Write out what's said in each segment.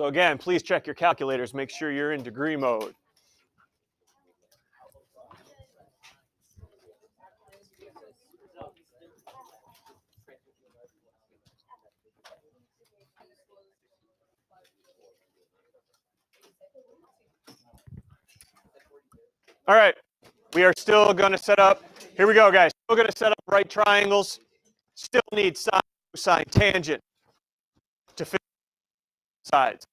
So again, please check your calculators. Make sure you're in degree mode. All right, we are still going to set up. Here we go, guys. Still going to set up right triangles. Still need sine, cosine, tangent to fit sides.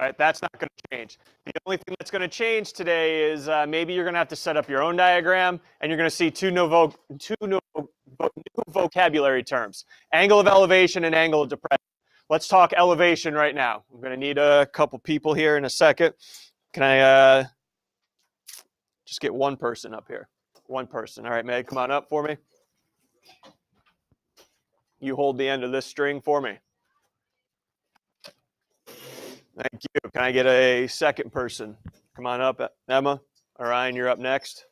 Right, that's not going to change. The only thing that's going to change today is uh, maybe you're going to have to set up your own diagram, and you're going to see two, new, two new, new vocabulary terms: angle of elevation and angle of depression. Let's talk elevation right now. I'm going to need a couple people here in a second. Can I? Uh, just get one person up here. One person. All right, Meg, come on up for me. You hold the end of this string for me. Thank you. Can I get a second person? Come on up, Emma. Orion, you're up next.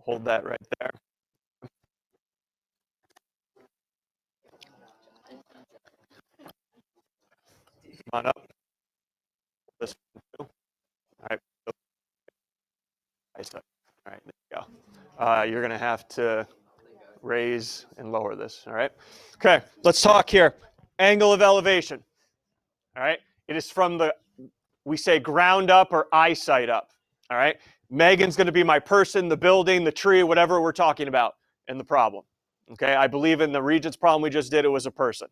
Hold that right there. Come on up. This one too. All right. All right, there you go. Uh, you're going to have to raise and lower this. All right. Okay, let's talk here. Angle of elevation. All right. It is from the, we say ground up or eyesight up. All right. Megan's going to be my person, the building, the tree, whatever we're talking about in the problem. Okay. I believe in the Regents problem we just did, it was a person.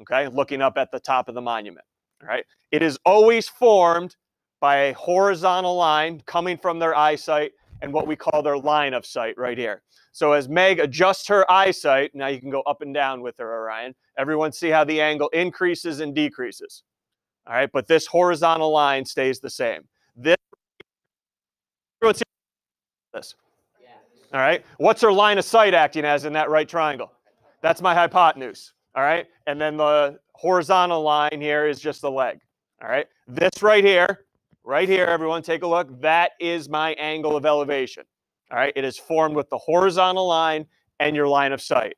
Okay. Looking up at the top of the monument. All right. It is always formed by a horizontal line coming from their eyesight and what we call their line of sight right here. So as Meg adjusts her eyesight, now you can go up and down with her, Orion. Everyone see how the angle increases and decreases. All right, but this horizontal line stays the same. This, this. All right, what's her line of sight acting as in that right triangle? That's my hypotenuse. All right, and then the horizontal line here is just the leg. All right, this right here Right here, everyone, take a look. That is my angle of elevation. All right, it is formed with the horizontal line and your line of sight.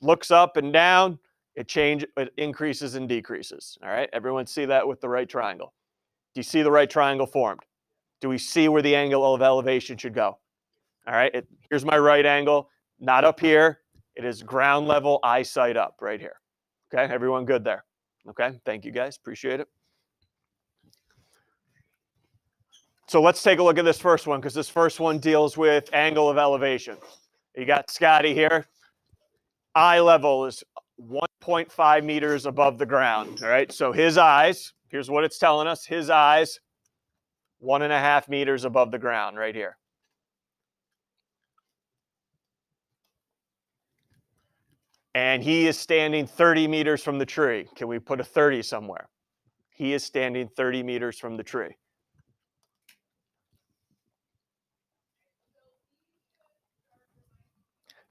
Looks up and down, it change it increases and decreases. All right, everyone see that with the right triangle. Do you see the right triangle formed? Do we see where the angle of elevation should go? All right, it, here's my right angle, not up here. It is ground level, eyesight up right here. Okay, everyone good there? Okay, thank you guys, appreciate it. So let's take a look at this first one because this first one deals with angle of elevation. You got Scotty here. Eye level is 1.5 meters above the ground. All right. So his eyes, here's what it's telling us his eyes, one and a half meters above the ground right here. And he is standing 30 meters from the tree. Can we put a 30 somewhere? He is standing 30 meters from the tree.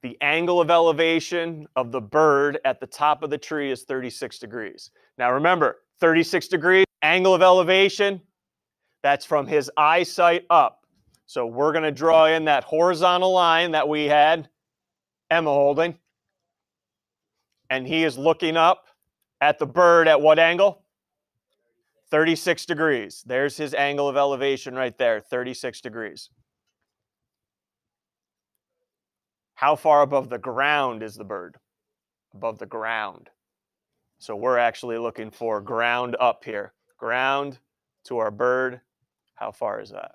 The angle of elevation of the bird at the top of the tree is 36 degrees. Now remember, 36 degrees, angle of elevation, that's from his eyesight up. So we're going to draw in that horizontal line that we had Emma holding. And he is looking up at the bird at what angle? 36 degrees. There's his angle of elevation right there, 36 degrees. How far above the ground is the bird? Above the ground. So we're actually looking for ground up here. Ground to our bird. How far is that?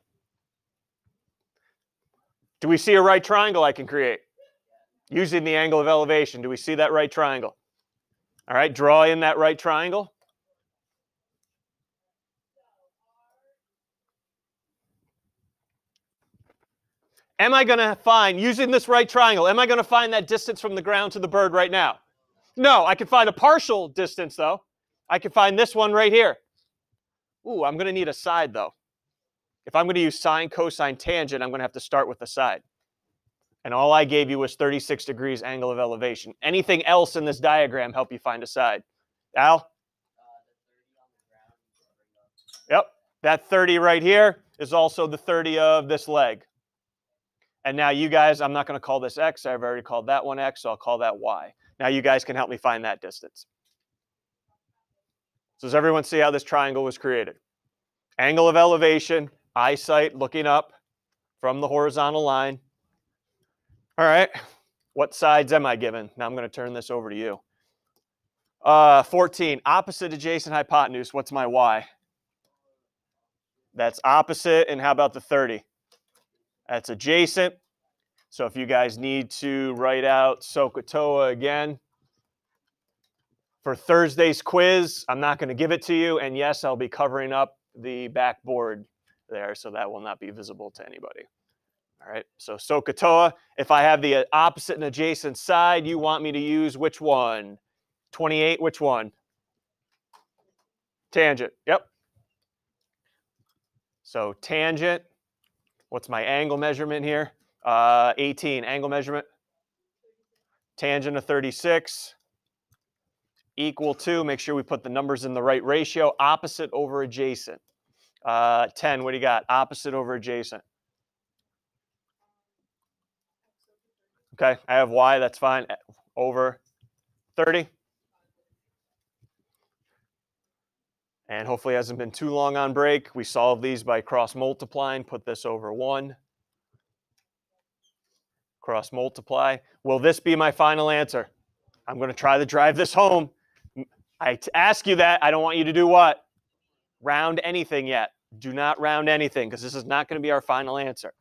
Do we see a right triangle I can create? Using the angle of elevation. Do we see that right triangle? All right, draw in that right triangle. Am I going to find, using this right triangle, am I going to find that distance from the ground to the bird right now? No, I can find a partial distance though. I can find this one right here. Ooh, I'm going to need a side though. If I'm going to use sine, cosine, tangent, I'm going to have to start with the side. And all I gave you was 36 degrees angle of elevation. Anything else in this diagram help you find a side? Al? Yep, that 30 right here is also the 30 of this leg. And now you guys, I'm not going to call this X. I've already called that one X, so I'll call that Y. Now you guys can help me find that distance. So does everyone see how this triangle was created? Angle of elevation, eyesight looking up from the horizontal line. All right, what sides am I given? Now I'm going to turn this over to you. Uh, 14, opposite adjacent hypotenuse. What's my y? That's opposite. And how about the 30? That's adjacent. So if you guys need to write out SOHCAHTOA again, for Thursday's quiz, I'm not going to give it to you. And yes, I'll be covering up the backboard there, so that will not be visible to anybody. All right, so SOHCAHTOA, if I have the opposite and adjacent side, you want me to use which one? 28, which one? Tangent, yep. So tangent, what's my angle measurement here? Uh, 18, angle measurement. Tangent of 36 equal to, make sure we put the numbers in the right ratio, opposite over adjacent. Uh, 10, what do you got? Opposite over adjacent. Okay, I have y, that's fine, over 30. And hopefully hasn't been too long on break. We solve these by cross multiplying, put this over 1. Cross multiply. Will this be my final answer? I'm going to try to drive this home. I ask you that. I don't want you to do what? Round anything yet. Do not round anything because this is not going to be our final answer.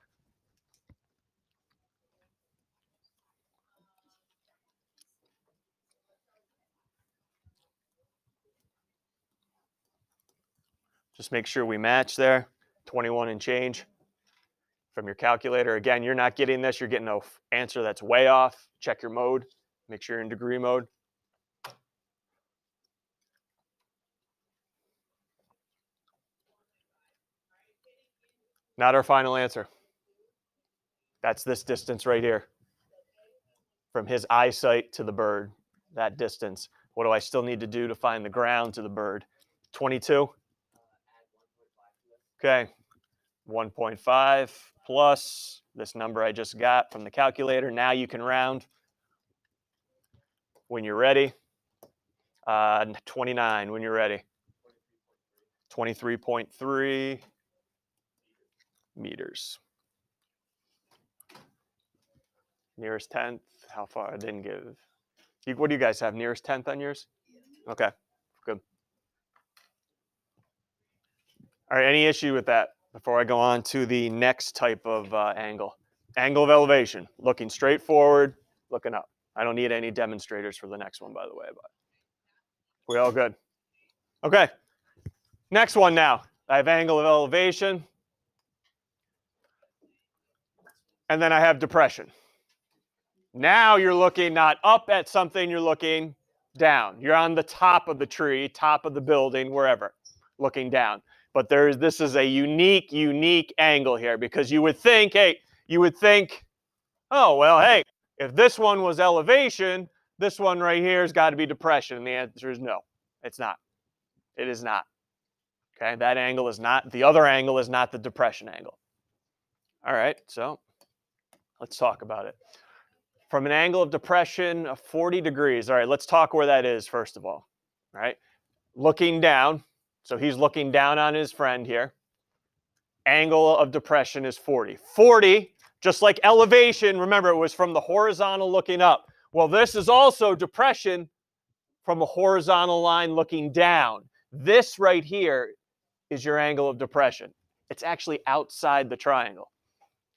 Just make sure we match there, 21 and change from your calculator. Again, you're not getting this. You're getting an answer that's way off. Check your mode. Make sure you're in degree mode. Not our final answer. That's this distance right here. From his eyesight to the bird, that distance. What do I still need to do to find the ground to the bird? 22? Okay, 1.5 plus this number I just got from the calculator. Now you can round when you're ready. Uh, 29 when you're ready. 23.3 meters. Nearest tenth, how far? I didn't give. What do you guys have? Nearest tenth on yours? Okay. All right, any issue with that before I go on to the next type of uh, angle? Angle of elevation, looking straight forward, looking up. I don't need any demonstrators for the next one, by the way, but we all good. Okay, next one now. I have angle of elevation. And then I have depression. Now you're looking not up at something, you're looking down. You're on the top of the tree, top of the building, wherever, looking down. But there's this is a unique, unique angle here because you would think, hey, you would think, oh, well, hey, if this one was elevation, this one right here has got to be depression. And the answer is no, it's not. It is not. Okay, that angle is not, the other angle is not the depression angle. All right, so let's talk about it. From an angle of depression of 40 degrees, all right, let's talk where that is first of all. All right, looking down, so he's looking down on his friend here. Angle of depression is 40. 40, just like elevation, remember it was from the horizontal looking up. Well, this is also depression from a horizontal line looking down. This right here is your angle of depression. It's actually outside the triangle.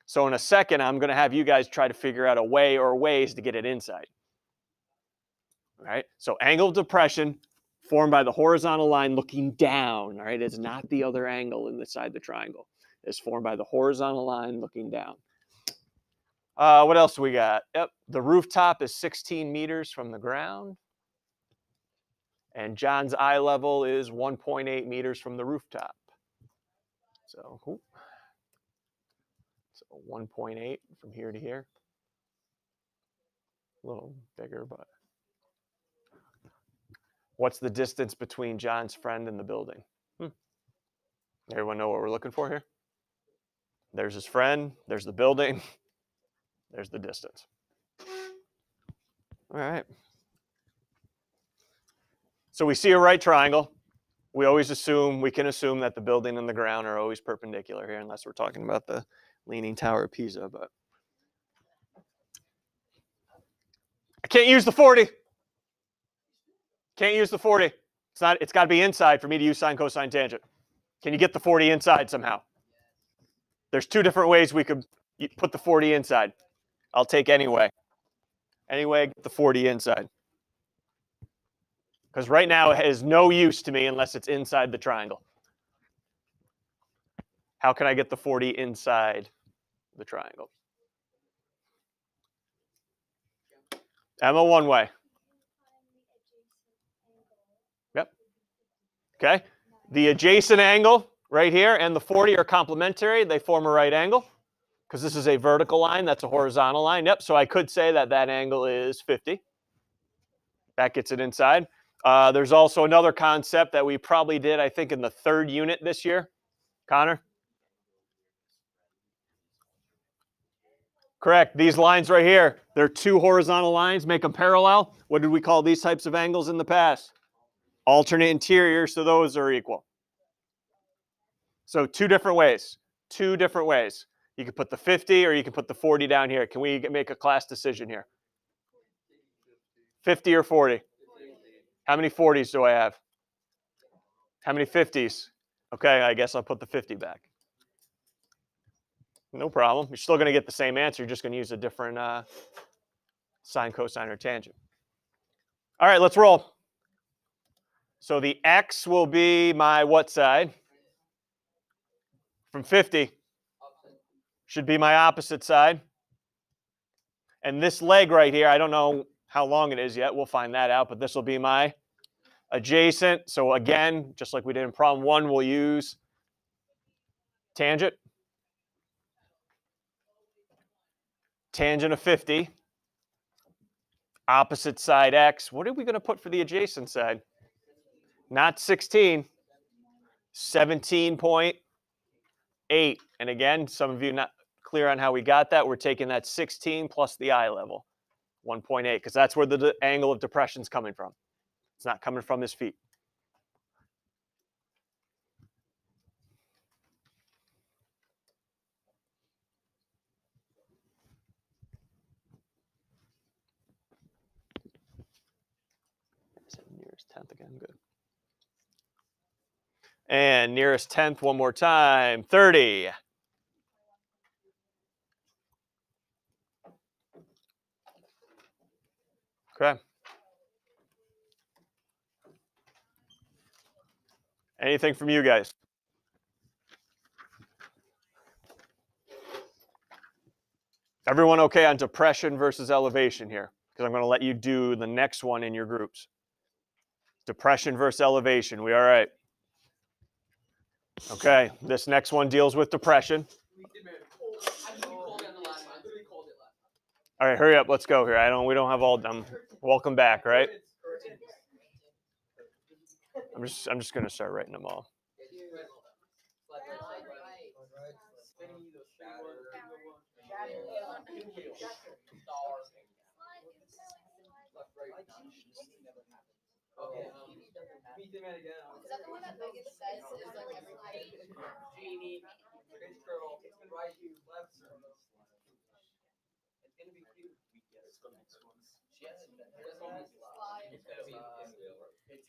So in a second, I'm going to have you guys try to figure out a way or ways to get it inside. All right? So angle of depression, formed by the horizontal line looking down. All right, it's not the other angle inside the side of the triangle. It's formed by the horizontal line looking down. Uh, what else we got? Yep, the rooftop is 16 meters from the ground. And John's eye level is 1.8 meters from the rooftop. So, so 1.8 from here to here. A little bigger, but What's the distance between John's friend and the building? Hmm. Everyone know what we're looking for here? There's his friend, there's the building, there's the distance. All right, So we see a right triangle. We always assume, we can assume that the building and the ground are always perpendicular here, unless we're talking about the Leaning Tower of Pisa, but. I can't use the 40. Can't use the 40. It's not, it's got to be inside for me to use sine, cosine, tangent. Can you get the 40 inside somehow? There's two different ways we could put the 40 inside. I'll take any way. Anyway, get the 40 inside. Because right now it has no use to me unless it's inside the triangle. How can I get the 40 inside the triangle? Emma, one way. Okay. The adjacent angle right here and the 40 are complementary. They form a right angle because this is a vertical line. That's a horizontal line. Yep. So I could say that that angle is 50. That gets it inside. Uh, there's also another concept that we probably did, I think, in the third unit this year. Connor? Correct. These lines right here, they're two horizontal lines, make them parallel. What did we call these types of angles in the past? Alternate interior, so those are equal. So two different ways, two different ways. You can put the 50 or you can put the 40 down here. Can we make a class decision here? 50 or 40? How many 40s do I have? How many 50s? Okay, I guess I'll put the 50 back. No problem. You're still going to get the same answer. You're just going to use a different uh, sine, cosine, or tangent. All right, let's roll. So the x will be my what side? From 50 should be my opposite side. And this leg right here, I don't know how long it is yet. We'll find that out, but this will be my adjacent. So again, just like we did in problem one, we'll use tangent. Tangent of 50. Opposite side x. What are we going to put for the adjacent side? Not 16. 17.8. And again, some of you not clear on how we got that. We're taking that 16 plus the eye level, 1.8, because that's where the angle of depression is coming from. It's not coming from his feet. nearest tenth again? Good. And tenth one more time. 30. Okay. Anything from you guys? Everyone okay on depression versus elevation here? Because I'm going to let you do the next one in your groups. Depression versus elevation. We all right? Okay, this next one deals with depression. All right, hurry up. Let's go here. I don't. We don't have all them. Welcome back. Right. I'm just. I'm just gonna start writing them all. Okay. Meet them at again. Is that the one that Vegas says is like everybody? Genie, Prince Girl, it's gonna rise you left. It's gonna be cute. Let's go next one. She has there's only slide. It's gonna be. It's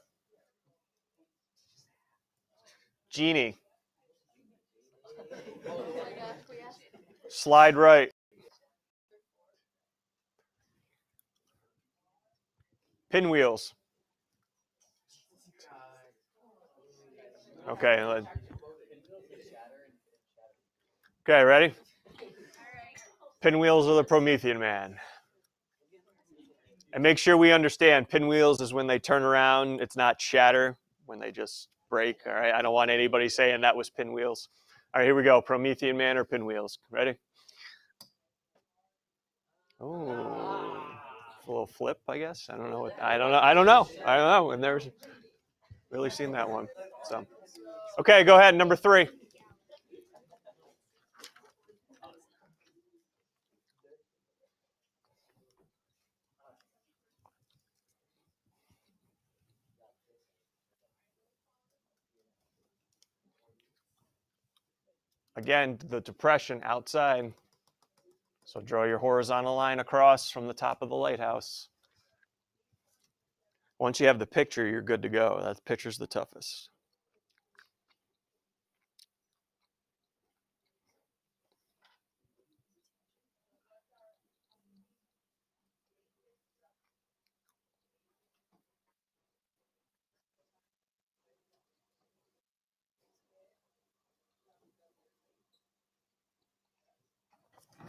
Genie. Slide right. Pinwheels. Okay. Okay, ready? Pinwheels of the Promethean man. And make sure we understand pinwheels is when they turn around, it's not shatter, when they just break. All right. I don't want anybody saying that was pinwheels. All right, here we go. Promethean man or pinwheels. Ready? Oh, a little flip, I guess. I don't know. What, I don't know. I don't know. I don't know. I've never really seen that one. So, okay, go ahead. Number three. Again, the depression outside. So draw your horizontal line across from the top of the lighthouse. Once you have the picture, you're good to go. That picture's the toughest.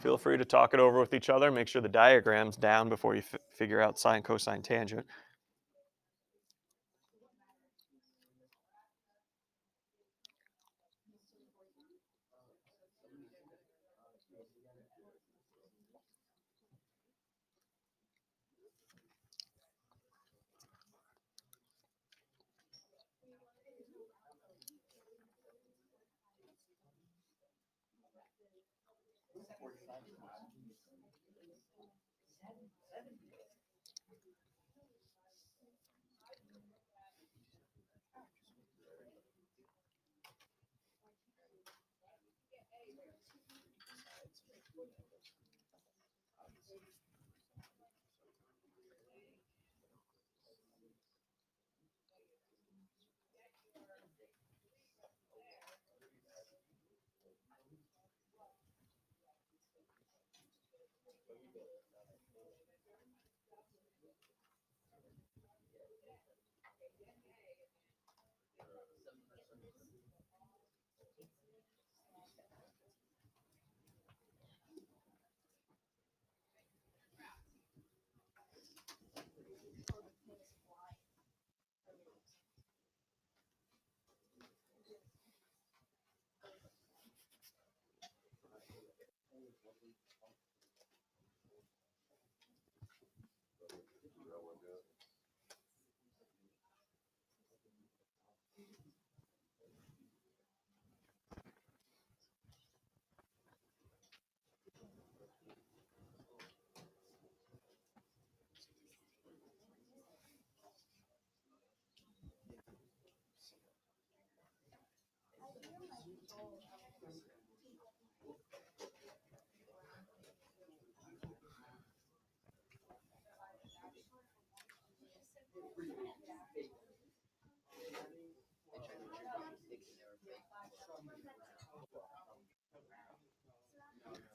Feel free to talk it over with each other. Make sure the diagram's down before you figure out sine, cosine, tangent. Thank you.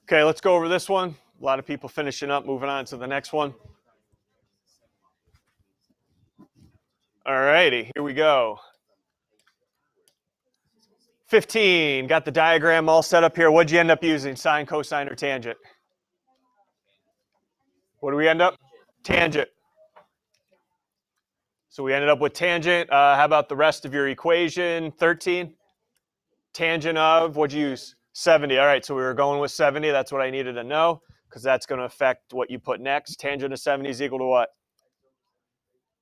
Okay, let's go over this one. A lot of people finishing up, moving on to the next one. All righty, here we go. 15, got the diagram all set up here. What'd you end up using, sine, cosine, or tangent? What do we end up? Tangent. So we ended up with tangent. Uh, how about the rest of your equation? 13. Tangent of, what'd you use? 70. All right, so we were going with 70. That's what I needed to know because that's going to affect what you put next. Tangent of 70 is equal to what?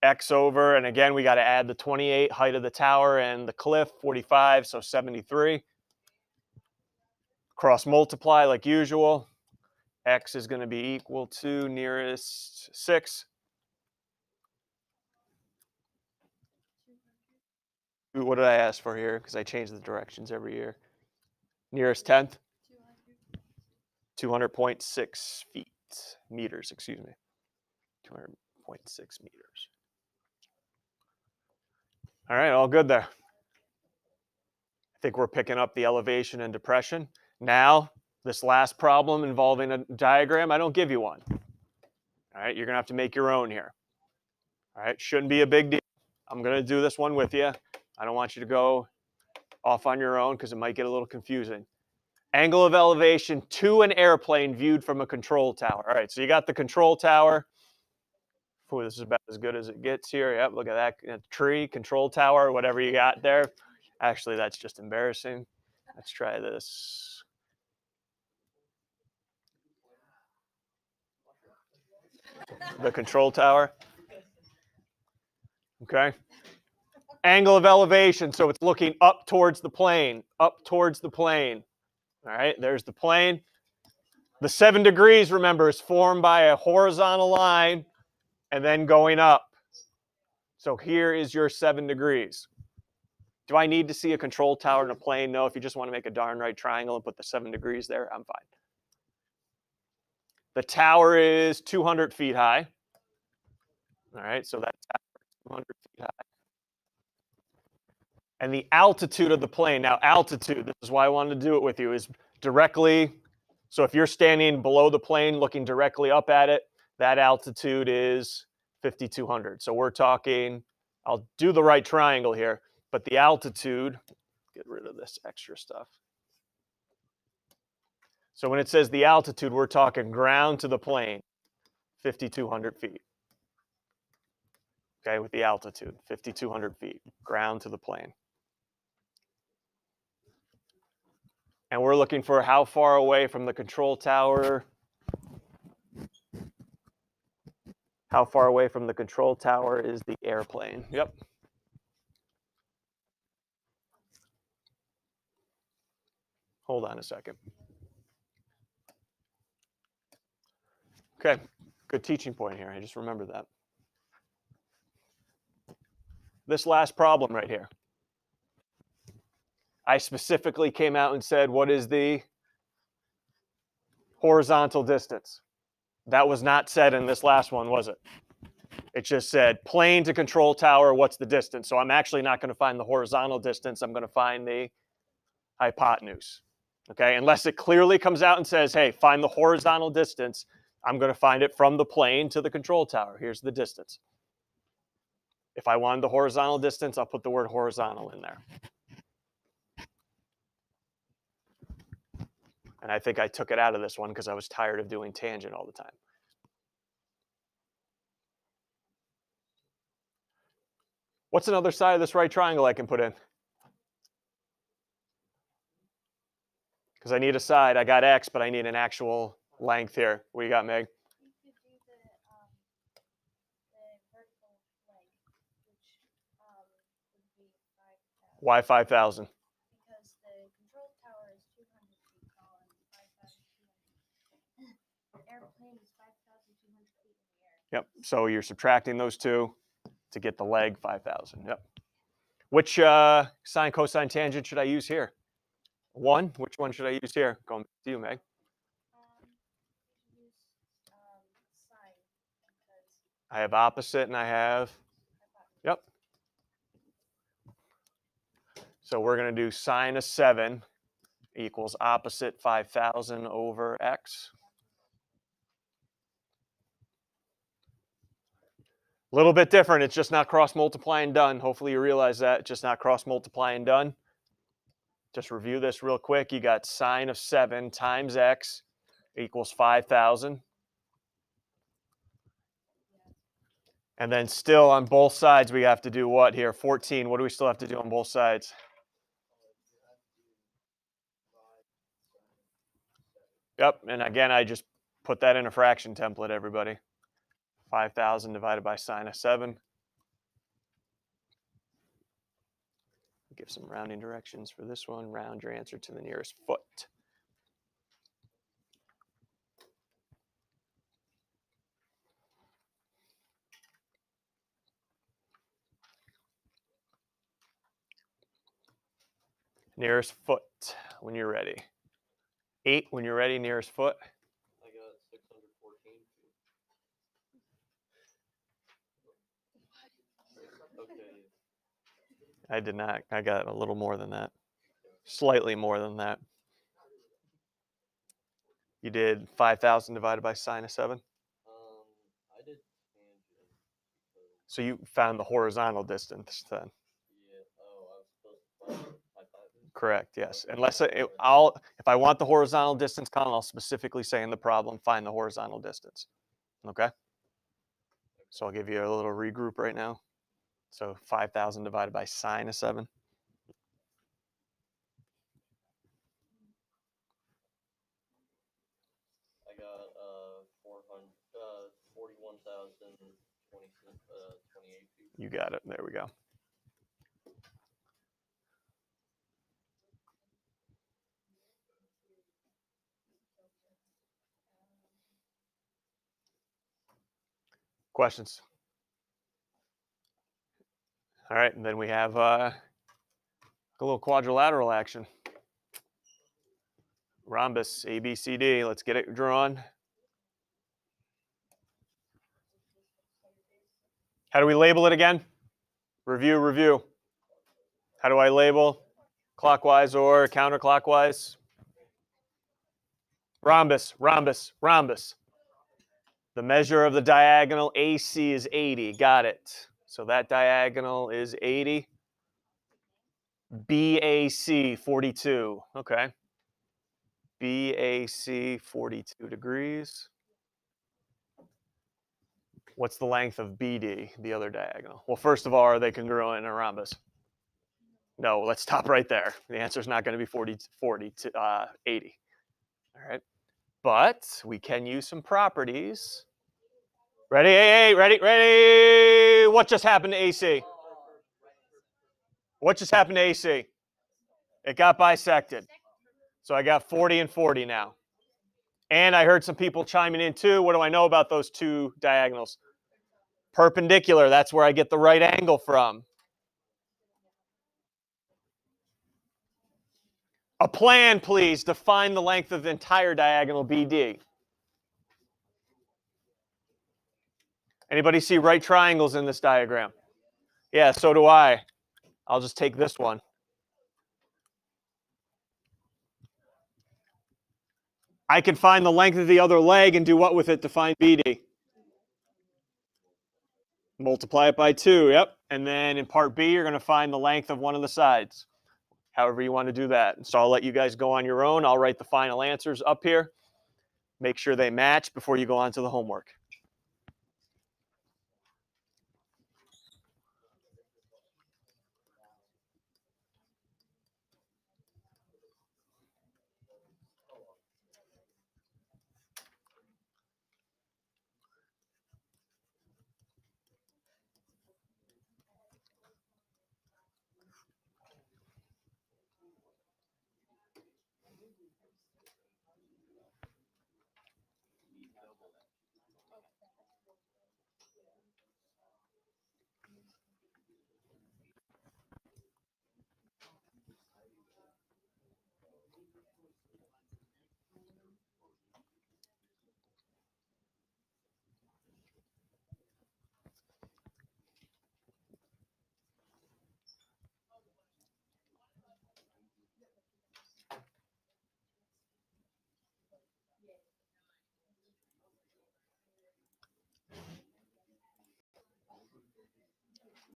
X over, and again, we got to add the 28 height of the tower and the cliff, 45, so 73. Cross multiply like usual. X is going to be equal to nearest 6. What did I ask for here? Because I change the directions every year. Nearest 10th? 200.6 feet, meters, excuse me. 200.6 meters. All right, all good there. I think we're picking up the elevation and depression. Now, this last problem involving a diagram, I don't give you one. All right, you're going to have to make your own here. All right, shouldn't be a big deal. I'm going to do this one with you. I don't want you to go off on your own because it might get a little confusing. Angle of elevation to an airplane viewed from a control tower. All right, so you got the control tower. Ooh, this is about as good as it gets here. Yep, look at that tree, control tower, whatever you got there. Actually, that's just embarrassing. Let's try this. The control tower. Okay. Angle of elevation, so it's looking up towards the plane, up towards the plane. All right, there's the plane. The seven degrees, remember, is formed by a horizontal line and then going up. So here is your seven degrees. Do I need to see a control tower in a plane? No, if you just want to make a darn right triangle and put the seven degrees there, I'm fine. The tower is 200 feet high. All right, so that's 200 feet high. And the altitude of the plane, now altitude, this is why I wanted to do it with you, is directly, so if you're standing below the plane looking directly up at it, that altitude is 5,200. So we're talking, I'll do the right triangle here, but the altitude, get rid of this extra stuff. So when it says the altitude, we're talking ground to the plane, 5,200 feet. Okay, with the altitude, 5,200 feet, ground to the plane. And we're looking for how far away from the control tower How far away from the control tower is the airplane? Yep. Hold on a second. Okay, good teaching point here. I just remember that. This last problem right here. I specifically came out and said, what is the horizontal distance? That was not said in this last one, was it? It just said plane to control tower, what's the distance? So I'm actually not going to find the horizontal distance. I'm going to find the hypotenuse. Okay, unless it clearly comes out and says, hey, find the horizontal distance, I'm going to find it from the plane to the control tower. Here's the distance. If I wanted the horizontal distance, I'll put the word horizontal in there. And I think I took it out of this one because I was tired of doing tangent all the time. What's another side of this right triangle I can put in? Because I need a side. I got X, but I need an actual length here. What do you got, Meg? Um, um, Why 5,000? Yep. So you're subtracting those two to get the leg 5,000. Yep. Which uh, sine, cosine, tangent should I use here? One. Which one should I use here? Going to you, Meg. I have opposite and I have, yep. So we're going to do sine of 7 equals opposite 5,000 over x. A little bit different. It's just not cross multiply and done. Hopefully you realize that. Just not cross multiply and done. Just review this real quick. You got sine of 7 times x equals 5,000. And then still on both sides, we have to do what here? 14. What do we still have to do on both sides? Yep. And again, I just put that in a fraction template, everybody. 5,000 divided by sine of 7. Give some rounding directions for this one. Round your answer to the nearest foot. Nearest foot when you're ready. Eight when you're ready, nearest foot. I did not. I got a little more than that. Slightly more than that. You did 5,000 divided by sine of 7? Um, I did tangent. So you found the horizontal distance then. Yeah. Oh, I was supposed to find. Correct, yes. Unless I- it- I'll, if I want the horizontal distance, Colin, I'll specifically say in the problem, find the horizontal distance. Okay? So I'll give you a little regroup right now. So 5,000 divided by sine of 7. I got uh four hundred uh forty one thousand twenty uh twenty eight feet. You got it. There we go. Questions? All right, and then we have uh, a little quadrilateral action. Rhombus, A, B, C, D. Let's get it drawn. How do we label it again? Review, review. How do I label? Clockwise or counterclockwise? Rhombus, rhombus, rhombus. The measure of the diagonal AC is 80. Got it. So that diagonal is 80. BAC 42. Okay. BAC 42 degrees. What's the length of BD, the other diagonal? Well, first of all, are they congruent in a rhombus? No, let's stop right there. The answer is not going to be 40, 40 to uh, 80. All right. But we can use some properties. Ready? Hey, hey, ready, ready. What just happened to AC? What just happened to AC? It got bisected. So I got 40 and 40 now. And I heard some people chiming in too. What do I know about those two diagonals? Perpendicular, that's where I get the right angle from. A plan, please, define the length of the entire diagonal BD. Anybody see right triangles in this diagram? Yeah, so do I. I'll just take this one. I can find the length of the other leg and do what with it to find BD? Multiply it by 2, yep. And then in part B, you're going to find the length of one of the sides, however you want to do that. So I'll let you guys go on your own. I'll write the final answers up here. Make sure they match before you go on to the homework.